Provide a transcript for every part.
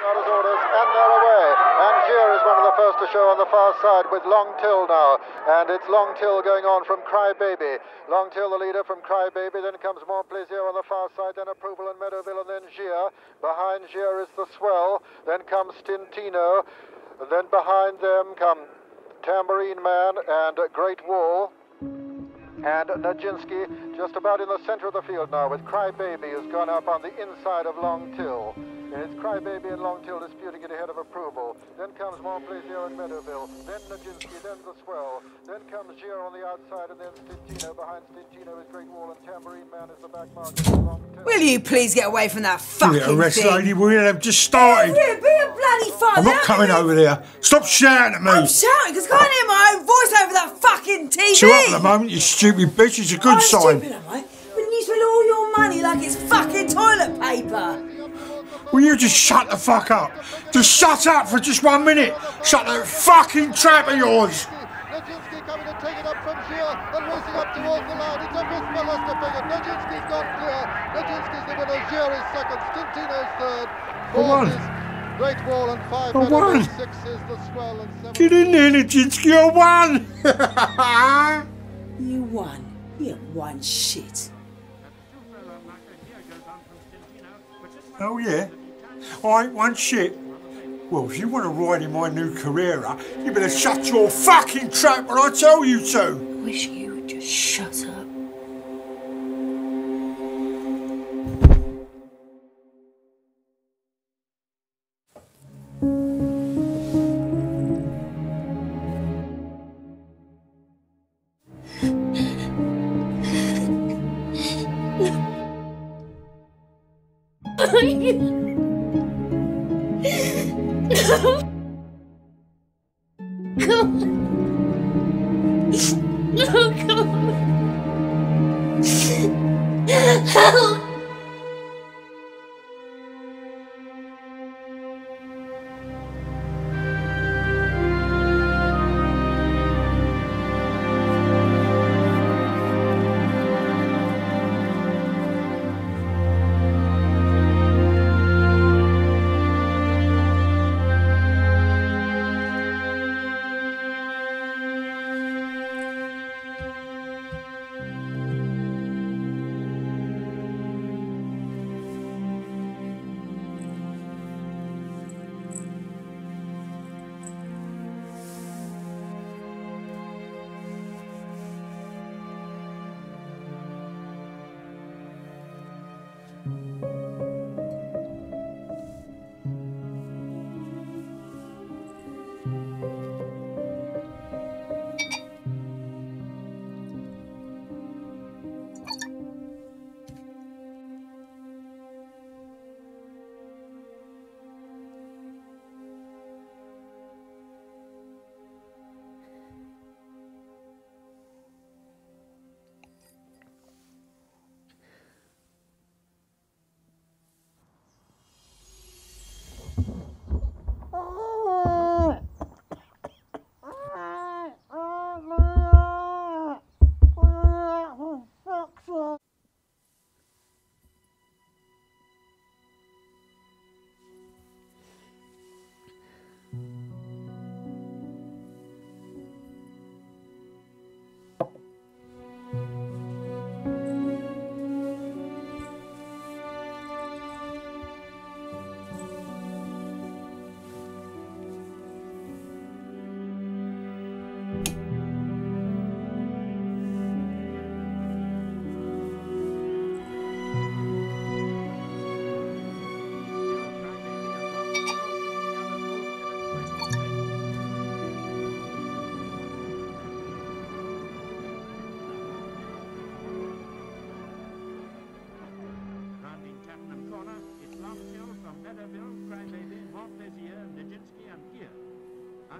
his orders, and they're away. And is one of the first to show on the far side with Long Till now. And it's Long Till going on from Crybaby. Long Till the leader from Crybaby, then comes Montplaisir on the far side, then Approval and Meadowville, and then Gyr. Behind Gyr is the Swell, then comes Stintino. Then behind them come Tambourine Man and Great Wall. And Nijinsky just about in the center of the field now with Crybaby has gone up on the inside of Long Till. And it's Crybaby and Long Till disputing it ahead of approval. Then comes Montplaisir and Meadowville. Then Nijinsky, then the Swell. Then comes Gyr on the outside, and then Stintino. Behind Stintino is Great Wall, and Tambourine Man is the back marker for Long Till. Will you please get away from that fucking Give it a rest, thing? lady. We have just started. Yeah, be a bloody father. I'm not coming over there. Stop shouting at me. I'm shouting because I can't hear my own voice over that fucking TV. Two up at the moment, you stupid bitch. It's a good I'm sign. stupid, am I? When you spend all your money like it's fucking toilet paper. Will you just shut the fuck up? Just shut up for just one minute. Shut that fucking trap of yours. Nijinsky coming to take it up from Gyr and racing up towards the line. It's a miss for Lester Piggott. Nijinsky's gone clear. Nijinsky's the winner. Gyr is second. Stintino's third. I Fourth is Great Wall and five. I Meadowville. won. Six is the Swell and seven. Get in there, Nijinsky. I won. You won. You won shit. Oh, yeah? I ain't one shit. Well, if you want to ride in my new Carrera, you better shut your fucking trap when I tell you to. I Wish you would just shut up. Rounding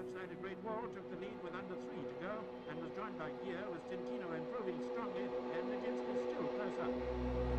Outside a Great Wall took the lead with under three to go and was joined by Gyr with Stintino improving strongly and Nijinsky still close up.